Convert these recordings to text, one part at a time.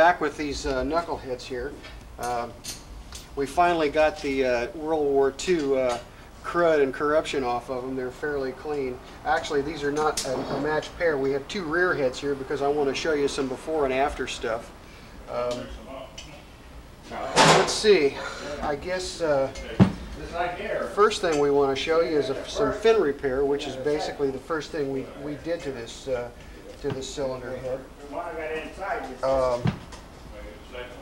back with these uh, knuckleheads here. Uh, we finally got the uh, World War II uh, crud and corruption off of them. They're fairly clean. Actually, these are not a, a matched pair. We have two rear heads here because I want to show you some before and after stuff. Um, let's see. I guess uh, first thing we want to show you is a, some fin repair, which is basically the first thing we, we did to this uh, to this cylinder head. Um,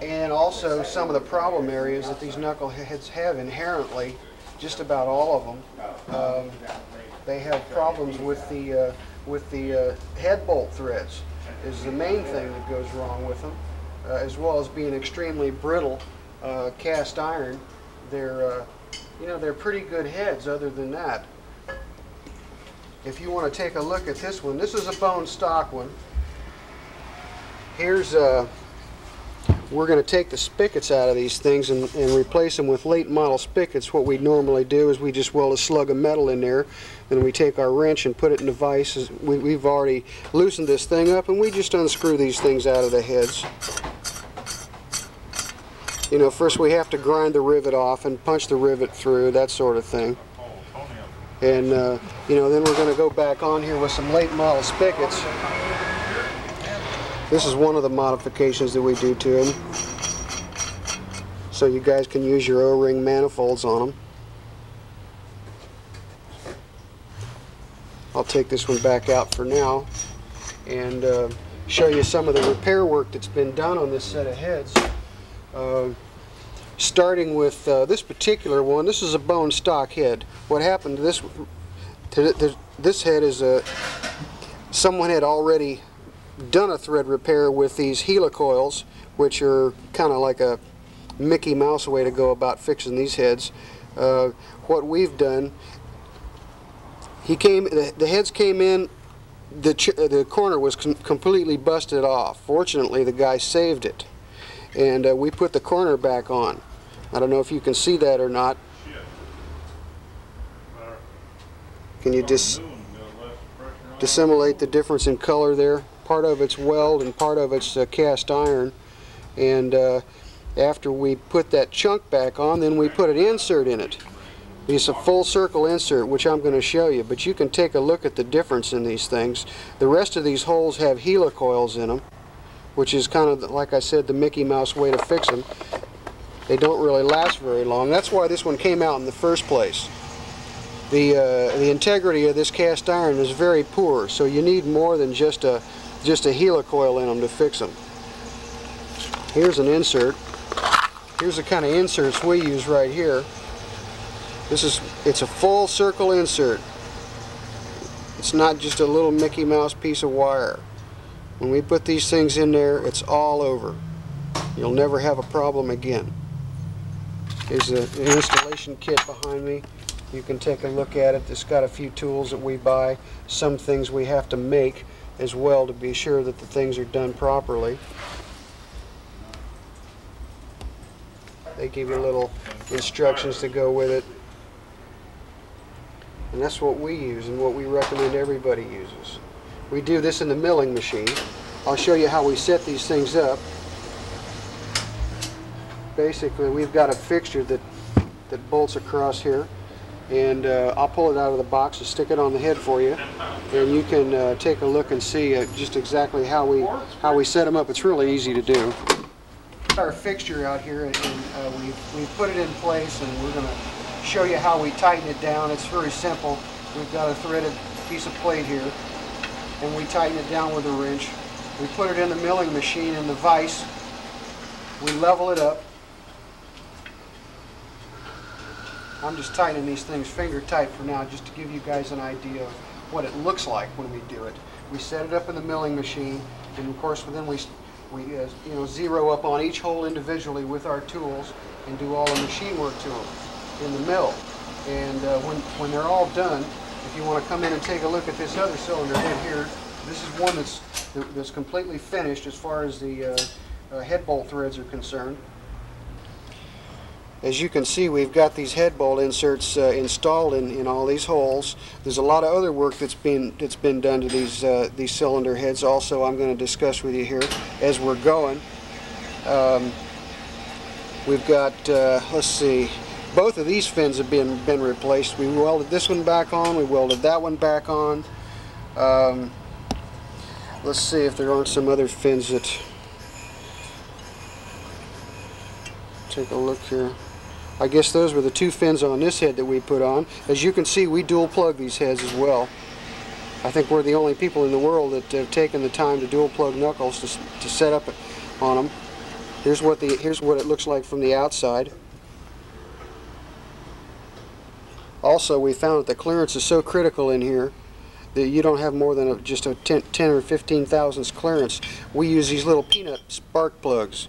and also some of the problem areas that these knuckleheads have inherently, just about all of them. Um, they have problems with the uh, with the uh, head bolt threads is the main thing that goes wrong with them, uh, as well as being extremely brittle uh, cast iron. They're uh, you know they're pretty good heads. Other than that, if you want to take a look at this one, this is a bone stock one. Here's a we're going to take the spigots out of these things and, and, replace them with late model spigots. What we normally do is we just weld a slug of metal in there, then we take our wrench and put it in the vise. We, have already loosened this thing up and we just unscrew these things out of the heads. You know, first we have to grind the rivet off and punch the rivet through, that sort of thing. And, uh, you know, then we're going to go back on here with some late model spigots. This is one of the modifications that we do to them. So you guys can use your O-ring manifolds on them. I'll take this one back out for now and uh, show you some of the repair work that's been done on this set of heads. Uh, starting with uh, this particular one, this is a bone stock head. What happened to this to this head is a someone had already done a thread repair with these helicoils, which are kind of like a Mickey Mouse way to go about fixing these heads. Uh, what we've done, he came, the, the heads came in, the, the corner was com completely busted off. Fortunately, the guy saved it. And uh, we put the corner back on. I don't know if you can see that or not. Can you dis dissimulate the difference in color there? Part of it's weld and part of it's uh, cast iron. And uh, after we put that chunk back on, then we put an insert in it. It's a full circle insert, which I'm going to show you, but you can take a look at the difference in these things. The rest of these holes have helicoils in them, which is kind of, like I said, the Mickey Mouse way to fix them. They don't really last very long. That's why this one came out in the first place. The, uh, the integrity of this cast iron is very poor, so you need more than just a just a helicoil in them to fix them. Here's an insert. Here's the kind of inserts we use right here. This is, it's a full circle insert. It's not just a little Mickey Mouse piece of wire. When we put these things in there, it's all over. You'll never have a problem again. Here's an installation kit behind me. You can take a look at it. It's got a few tools that we buy, some things we have to make as well to be sure that the things are done properly. They give you little instructions to go with it. And that's what we use and what we recommend everybody uses. We do this in the milling machine. I'll show you how we set these things up. Basically, we've got a fixture that, that bolts across here and uh, I'll pull it out of the box and stick it on the head for you and you can uh, take a look and see uh, just exactly how we how we set them up. It's really easy to do. Our fixture out here and uh, we we put it in place and we're going to show you how we tighten it down. It's very simple. We've got a threaded piece of plate here and we tighten it down with a wrench. We put it in the milling machine in the vise. We level it up. I'm just tightening these things finger tight for now just to give you guys an idea what it looks like when we do it. We set it up in the milling machine and of course then we, we uh, you know, zero up on each hole individually with our tools and do all the machine work to them in the mill. And uh, when, when they're all done, if you want to come in and take a look at this other cylinder head here, this is one that's, that's completely finished as far as the uh, uh, head bolt threads are concerned. As you can see, we've got these head bolt inserts uh, installed in, in all these holes. There's a lot of other work that's been that's been done to these uh, these cylinder heads. Also, I'm going to discuss with you here as we're going. Um, we've got, uh, let's see, both of these fins have been, been replaced. We welded this one back on, we welded that one back on. Um, let's see if there aren't some other fins that... Take a look here. I guess those were the two fins on this head that we put on. As you can see, we dual plug these heads as well. I think we're the only people in the world that have taken the time to dual plug knuckles to, to set up on them. Here's what the here's what it looks like from the outside. Also, we found that the clearance is so critical in here that you don't have more than a, just a 10, 10 or 15 thousandths clearance. We use these little peanut spark plugs,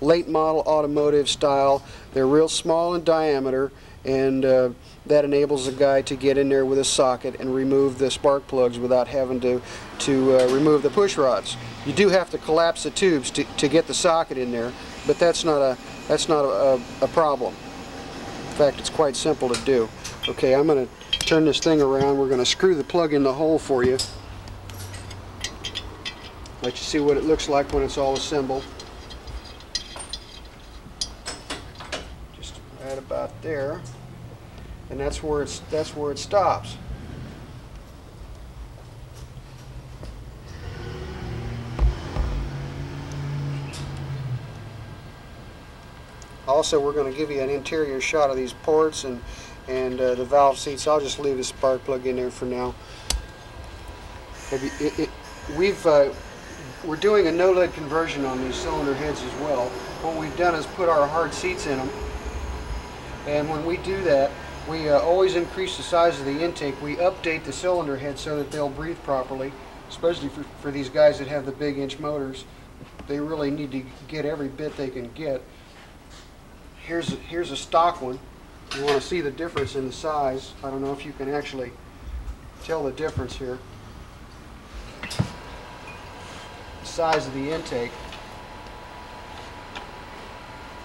late model automotive style. They're real small in diameter and uh, that enables the guy to get in there with a socket and remove the spark plugs without having to to uh, remove the push rods. You do have to collapse the tubes to, to get the socket in there, but that's not a that's not a, a, a problem. In fact, it's quite simple to do. Okay, I'm going to turn this thing around. We're going to screw the plug in the hole for you. Let you see what it looks like when it's all assembled. Just right about there. And that's where it's that's where it stops. Also, we're going to give you an interior shot of these ports and and uh, the valve seats. I'll just leave the spark plug in there for now. You, it, it, we've uh, we're doing a no lead conversion on these cylinder heads as well. What we've done is put our hard seats in them, and when we do that, we uh, always increase the size of the intake. We update the cylinder head so that they'll breathe properly, especially for, for these guys that have the big inch motors. They really need to get every bit they can get. Here's here's a stock one. You want to see the difference in the size. I don't know if you can actually tell the difference here. The size of the intake.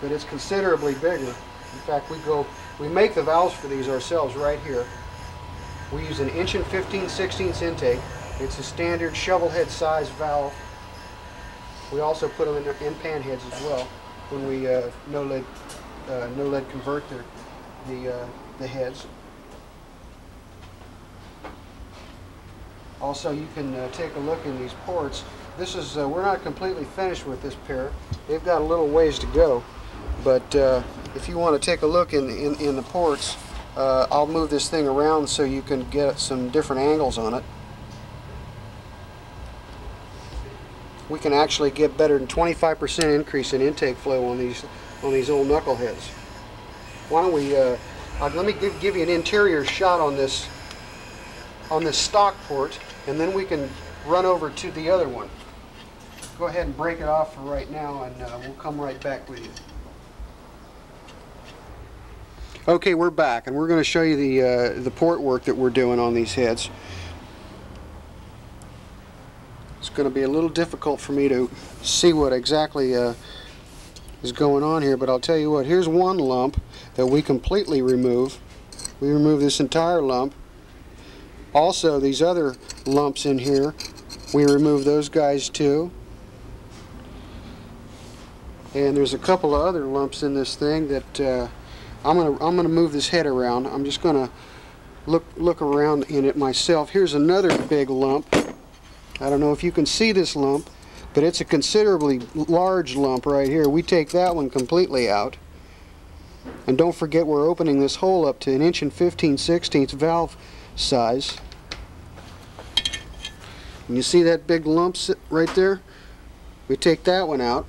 But it's considerably bigger. In fact, we go, we make the valves for these ourselves right here. We use an inch and 15 16ths intake. It's a standard shovel head size valve. We also put them in, in pan heads as well when we uh, no lead uh, no lead convert their the, uh, the heads. Also, you can uh, take a look in these ports. This is, uh, we're not completely finished with this pair. They've got a little ways to go. But uh, if you want to take a look in, in, in the ports, uh, I'll move this thing around so you can get some different angles on it. We can actually get better than 25% increase in intake flow on these on these old knuckleheads why don't we, uh, uh, let me give, give you an interior shot on this, on this stock port, and then we can run over to the other one. Go ahead and break it off for right now, and uh, we'll come right back with you. Okay, we're back, and we're going to show you the, uh, the port work that we're doing on these heads. It's going to be a little difficult for me to see what exactly uh, is going on here, but I'll tell you what, here's one lump that we completely remove. We remove this entire lump. Also, these other lumps in here, we remove those guys too. And there's a couple of other lumps in this thing that uh, I'm gonna I'm gonna move this head around. I'm just gonna look look around in it myself. Here's another big lump. I don't know if you can see this lump, but it's a considerably large lump right here. We take that one completely out. And don't forget we're opening this hole up to an inch and 15 sixteenths valve size. And you see that big lump right there? We take that one out.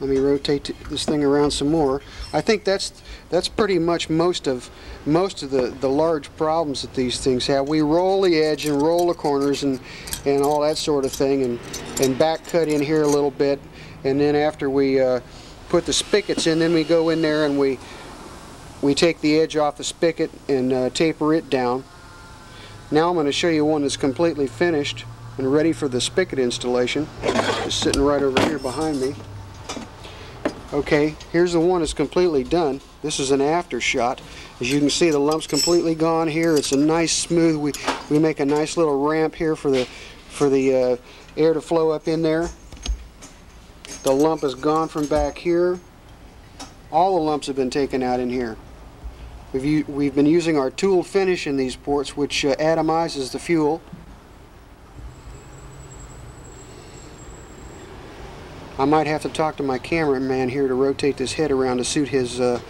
Let me rotate this thing around some more. I think that's that's pretty much most of most of the the large problems that these things have. We roll the edge and roll the corners and and all that sort of thing and and back cut in here a little bit and then after we uh, put the spigots in then we go in there and we we take the edge off the spigot and uh, taper it down. Now I'm going to show you one that's completely finished and ready for the spigot installation. Just sitting right over here behind me. Okay, here's the one that's completely done. This is an after shot. As you can see, the lump's completely gone here. It's a nice smooth. We we make a nice little ramp here for the for the uh, air to flow up in there. The lump is gone from back here. All the lumps have been taken out in here. We've, we've been using our tool finish in these ports, which uh, atomizes the fuel. I might have to talk to my cameraman here to rotate this head around to suit his uh,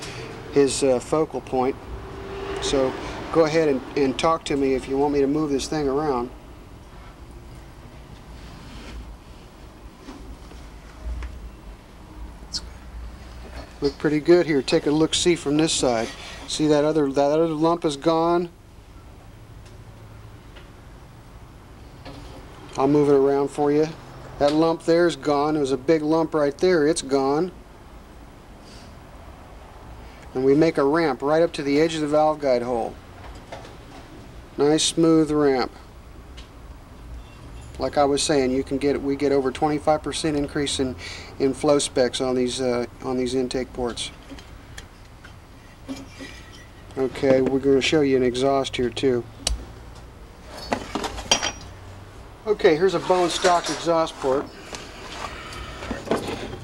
his uh, focal point. So go ahead and, and talk to me if you want me to move this thing around. Look pretty good here. Take a look see from this side. See that other that other lump is gone. I'll move it around for you. That lump there is gone. There's a big lump right there. It's gone. And we make a ramp right up to the edge of the valve guide hole. Nice smooth ramp. Like I was saying, you can get we get over 25% increase in in flow specs on these uh, on these intake ports. Okay, we're going to show you an exhaust here too. Okay, here's a bone stock exhaust port.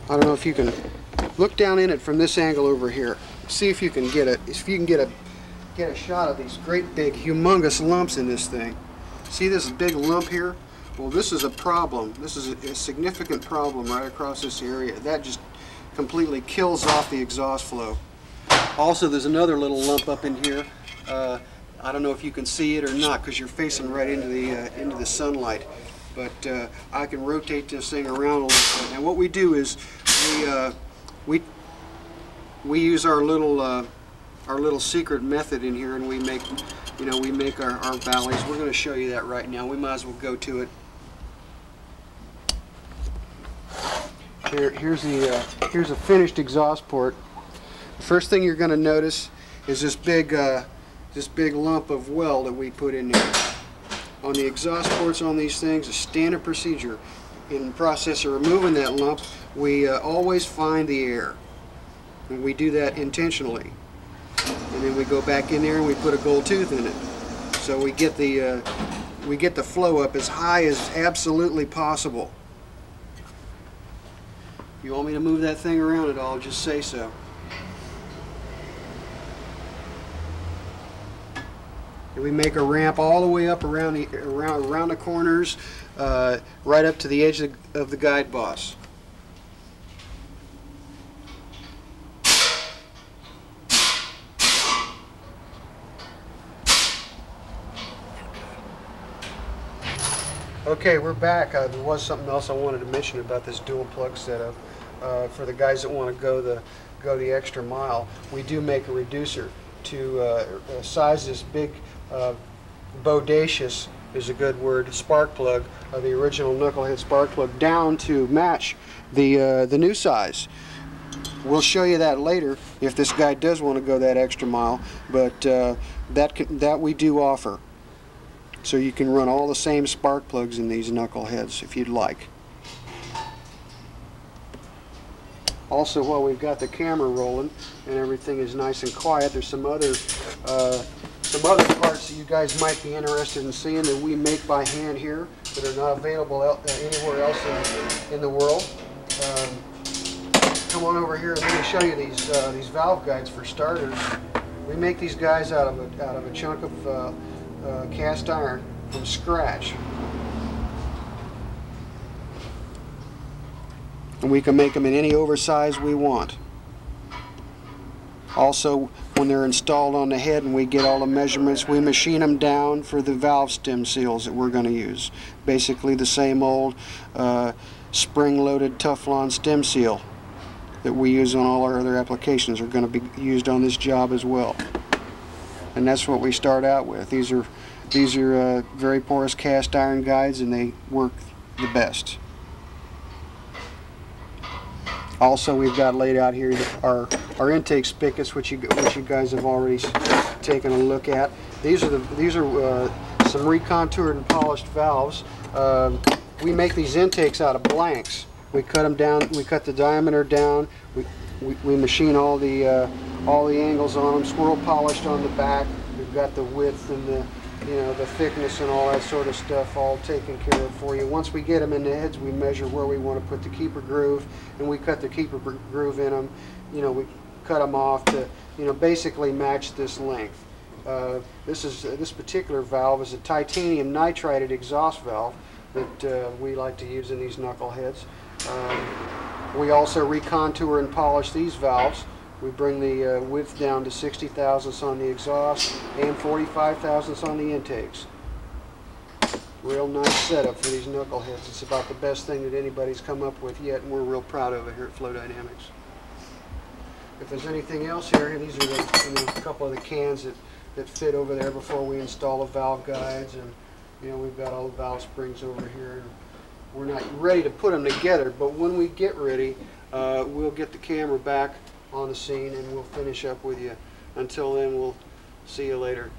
I don't know if you can look down in it from this angle over here. See if you can get it. If you can get a get a shot of these great big humongous lumps in this thing. See this big lump here? Well, this is a problem. This is a, a significant problem right across this area. That just completely kills off the exhaust flow. Also, there's another little lump up in here. Uh, I don't know if you can see it or not because you're facing right into the uh, into the sunlight. But uh, I can rotate this thing around a little bit. And what we do is we uh, we we use our little uh, our little secret method in here, and we make you know we make our, our valleys. We're going to show you that right now. We might as well go to it. Here, here's the uh, here's a finished exhaust port. First thing you're going to notice is this big uh, this big lump of weld that we put in there. On the exhaust ports on these things, a standard procedure. In the process of removing that lump, we uh, always find the air. And we do that intentionally. And then we go back in there and we put a gold tooth in it. So we get the uh, we get the flow up as high as absolutely possible. You want me to move that thing around at all, just say so. We make a ramp all the way up around the around around the corners, uh, right up to the edge of the, of the guide boss. Okay, we're back. Uh, there was something else I wanted to mention about this dual plug setup. Uh, for the guys that want to go the go the extra mile, we do make a reducer to uh, uh, size this big uh, bodacious is a good word spark plug of the original knucklehead spark plug down to match the uh, the new size. We'll show you that later if this guy does want to go that extra mile, but uh, that can, that we do offer. So you can run all the same spark plugs in these knuckleheads if you'd like. Also, while we've got the camera rolling and everything is nice and quiet, there's some other uh, some other parts that you guys might be interested in seeing that we make by hand here that are not available anywhere else in, in the world. Um, come on over here and let me show you these uh, these valve guides for starters. We make these guys out of a, out of a chunk of uh, uh, cast iron from scratch. And we can make them in any oversize we want. Also, when they're installed on the head and we get all the measurements, we machine them down for the valve stem seals that we're going to use. Basically the same old uh, spring-loaded Teflon stem seal that we use on all our other applications are going to be used on this job as well. And that's what we start out with. These are these are uh, very porous cast iron guides and they work the best. Also, we've got laid out here our, our intake spigots, which you, which you guys have already taken a look at. These are, the, these are uh, some recontoured and polished valves. Uh, we make these intakes out of blanks. We cut them down, we cut the diameter down, we, we, we machine all the, uh, all the angles on them, swirl polished on the back. We've got the width and the, you know, the thickness and all that sort of stuff all taken care of for you. Once we get them in the heads, we measure where we want to put the keeper groove, and we cut the keeper groove in them. You know, we cut them off to, you know, basically match this length. Uh, this is this particular valve is a titanium nitrided exhaust valve that uh, we like to use in these knuckleheads. Um, we also recontour and polish these valves. We bring the uh, width down to 60 thousandths on the exhaust and 45 thousandths on the intakes. Real nice setup for these knuckleheads. It's about the best thing that anybody's come up with yet, and we're real proud of it here at Flow Dynamics. If there's anything else here, these are the, you know, a couple of the cans that, that fit over there before we install the valve guides, and you know we've got all the valve springs over here. We're not ready to put them together, but when we get ready, uh, we'll get the camera back on the scene and we'll finish up with you. Until then, we'll see you later.